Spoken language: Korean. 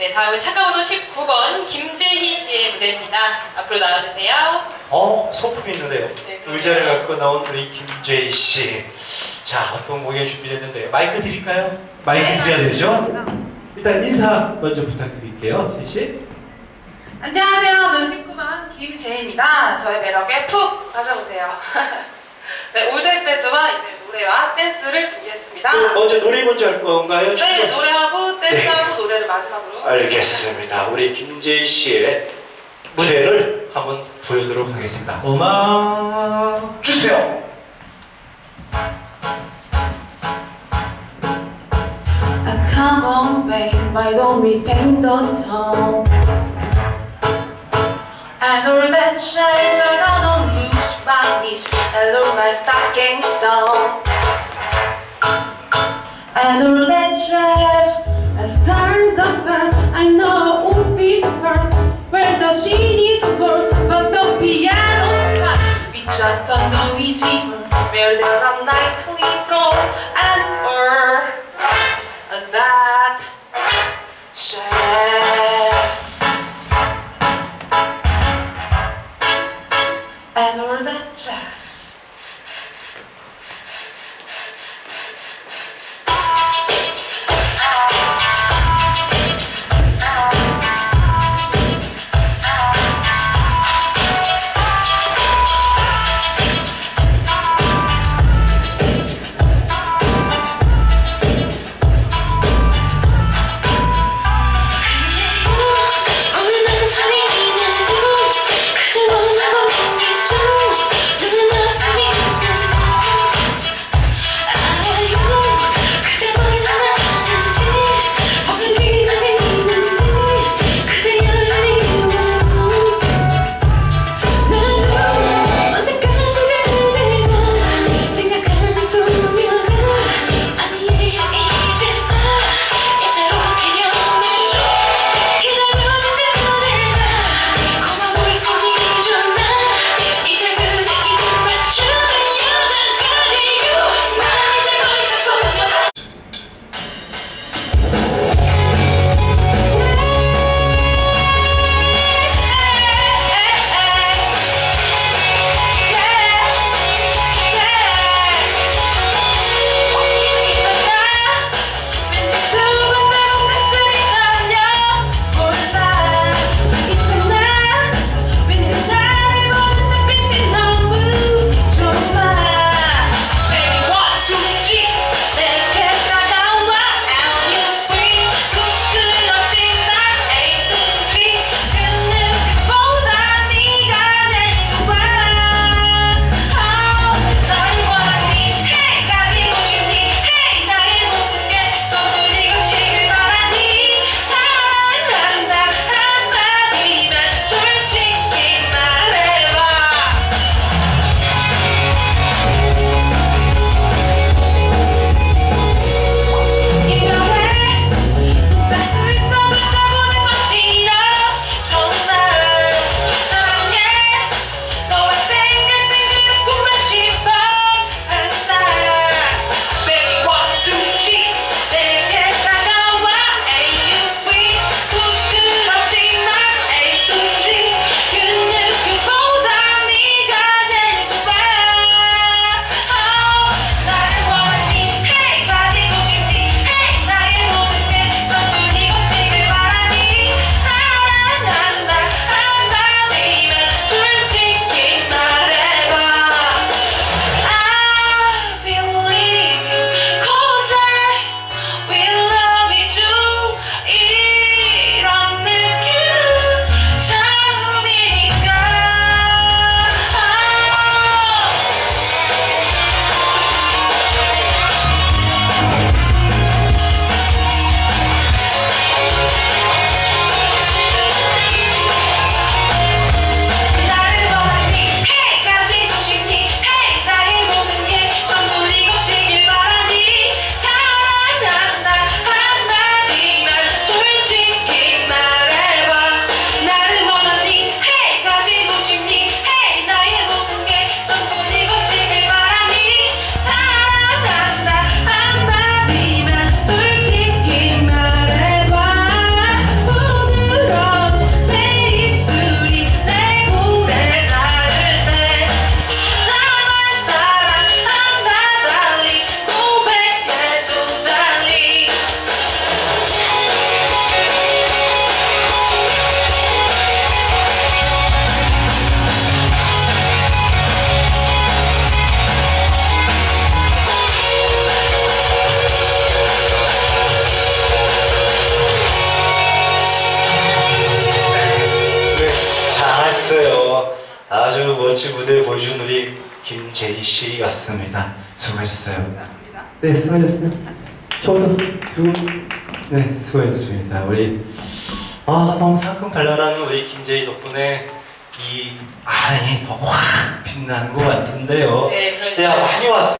네, 다음은 참가번호 19번 김재희 씨의 무대입니다. 앞으로 나와주세요. 어, 소품이 있는데요. 네. 의자를 갖고 나온 우리 김재희 씨. 자, 어떤 공연 준비됐는데 마이크 드릴까요? 마이크 네, 드려야 되죠? 일단 인사 먼저 부탁드릴게요, 재희 씨. 안녕하세요. 저는 19번 김재희입니다. 저의 매력에 푹 빠져보세요. 네, old 재즈와 이제 노래와 댄스를 준비했습니다. 먼저 노래 먼저 할 건가요? 네, 노래하고 댄스하고 노래를 마지막으로. 알겠습니다. 우리 김재희 씨의 무대를 한번 보여드리도록 하겠습니다. 음악 주세요. Come on, babe, why don't we paint the town? And all that shines are on my and through my stocking stone. And the legend has turned up. burn. I know who would be. Where does she need to go? But the piano's cut. We just don't know each other. Where there are nightly throw and burn. That. Check. and Orlando 무대 보여준 우리 김재희 씨였습니다. 수고하셨어요. 네, 수고하셨습니다. 저도 수고, 네, 수고하셨습니다. 우리 아 너무 상큼발랄한 우리 김재희 덕분에 이 아랑이 더 확 빛나는 것 같은데요. 네, 그러니까요. 야 많이 왔어.